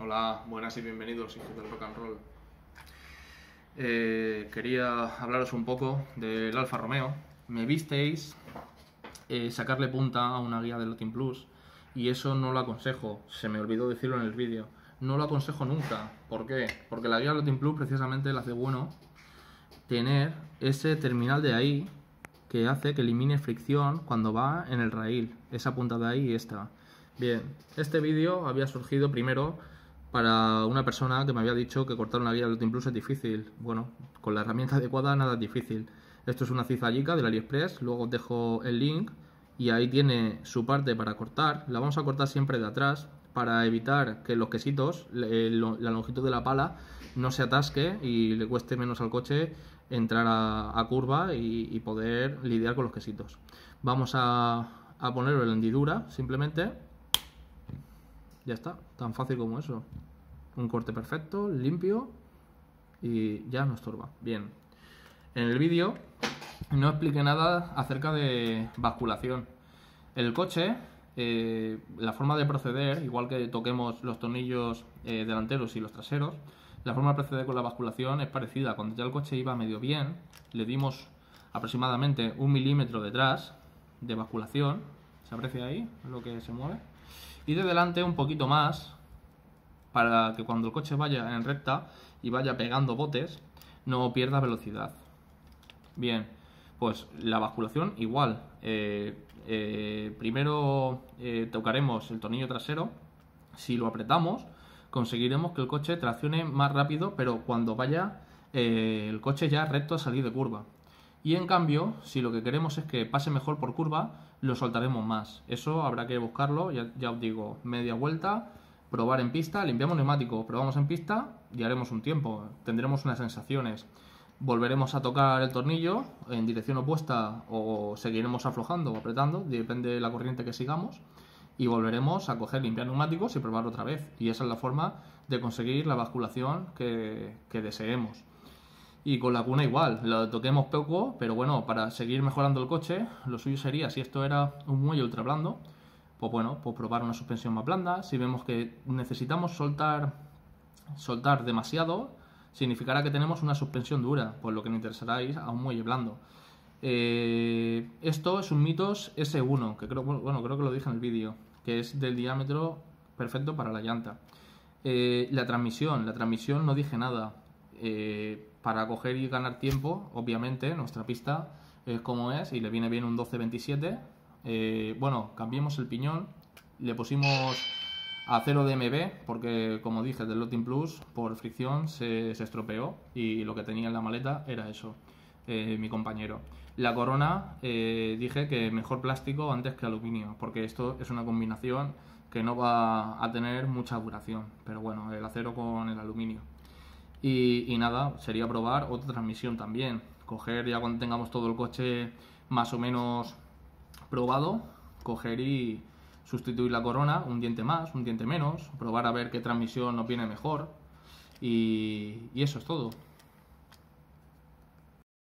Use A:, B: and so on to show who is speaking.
A: Hola, buenas y bienvenidos, hijos del rock and roll. Eh, quería hablaros un poco del Alfa Romeo. Me visteis eh, sacarle punta a una guía de Lotin Plus y eso no lo aconsejo, se me olvidó decirlo en el vídeo. No lo aconsejo nunca. ¿Por qué? Porque la guía Lotin Plus precisamente le hace bueno tener ese terminal de ahí que hace que elimine fricción cuando va en el rail. Esa punta de ahí y esta. Bien, este vídeo había surgido primero para una persona que me había dicho que cortar una guía de Lotin Plus es difícil. Bueno, con la herramienta adecuada nada es difícil. Esto es una cizallica del AliExpress, luego os dejo el link y ahí tiene su parte para cortar. La vamos a cortar siempre de atrás para evitar que los quesitos, la longitud de la pala, no se atasque y le cueste menos al coche entrar a, curva y, poder lidiar con los quesitos. Vamos a, a ponerlo en hendidura simplemente. Ya está, tan fácil como eso. Un corte perfecto, limpio y ya no estorba. Bien. En el vídeo no expliqué nada acerca de basculación. El coche, eh, la forma de proceder, igual que toquemos los tornillos eh, delanteros y los traseros, la forma de proceder con la basculación es parecida. Cuando ya el coche iba medio bien, le dimos aproximadamente un milímetro detrás de basculación. ¿Se aprecia ahí lo que se mueve? Y de delante un poquito más, para que cuando el coche vaya en recta y vaya pegando botes, no pierda velocidad. Bien, pues la basculación igual. Eh, eh, primero eh, tocaremos el tornillo trasero. Si lo apretamos, conseguiremos que el coche traccione más rápido, pero cuando vaya el coche ya recto a salir de curva. Y en cambio, si lo que queremos es que pase mejor por curva, lo soltaremos más. Eso habrá que buscarlo, ya, os digo, media vuelta, probar en pista, limpiamos neumático, probamos en pista y haremos un tiempo, tendremos unas sensaciones volveremos a tocar el tornillo en dirección opuesta o seguiremos aflojando o apretando, depende de la corriente que sigamos, y volveremos a coger, limpiar neumáticos y probar otra vez. Y esa es la forma de conseguir la basculación que, deseemos. Y con la cuna igual, lo toquemos poco, pero bueno, para seguir mejorando el coche, lo suyo sería, si esto era un muelle ultra blando, pues bueno, pues probar una suspensión más blanda. Si vemos que necesitamos soltar, soltar demasiado, significará que tenemos una suspensión dura, por lo que nos interesará ir a un muelle blando. Eh, esto es un Mitos S1, que creo, bueno, creo que lo dije en el vídeo, que es del diámetro perfecto para la llanta. Eh, la transmisión, la transmisión no dije nada. Eh, para coger y ganar tiempo, obviamente, nuestra pista es como es y le viene bien un 1227. bueno, cambiemos el piñón, le pusimos acero DMB, porque como dije, del Lotin Plus, por fricción se, estropeó y lo que tenía en la maleta era eso, eh, mi compañero. La corona, eh, dije que mejor plástico antes que aluminio, porque esto es una combinación que no va a tener mucha duración, pero bueno, el acero con el aluminio. Y, nada, sería probar otra transmisión también, coger ya cuando tengamos todo el coche más o menos probado, coger y sustituir la corona, un diente más, un diente menos, probar a ver qué transmisión nos viene mejor y eso es todo.